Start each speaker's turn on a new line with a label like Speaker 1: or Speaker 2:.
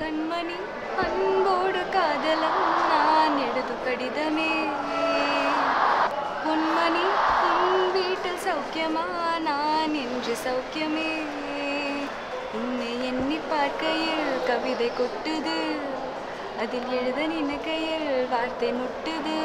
Speaker 1: கண்மணி அன்போடு காதலன் நான் எழுதும் கடிதமே. பொன்மணி உன் வீட்டில் சௌக்கியமா? நான் என்று சௌக்கியமே. உன்னை எண்ணி பார்க்கையில் கவிதை கொட்டுது. அதில் எழுத நினைக்கையில் வார்த்தை முட்டுது.